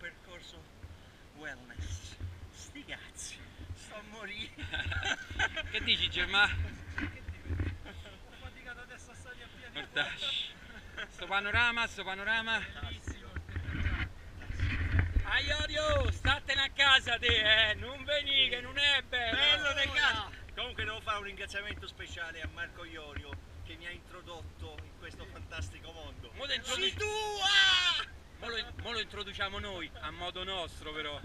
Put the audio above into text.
famoso wellness. Sti cazzi, sto a morire. Che dici Germà? Ho faticato adesso a salire a piedi. Mortacci. Sto panorama, sto panorama. Aiorio, statene a casa te, eh! Non veni che non è bello! Bello del cazzo! Comunque devo fare un ringraziamento speciale a Marco Iorio che mi ha introdotto in questo fantastico mondo. Mo lo introdu- Sei tu! ah! mo lo- mo lo introduciamo noi, a modo nostro però.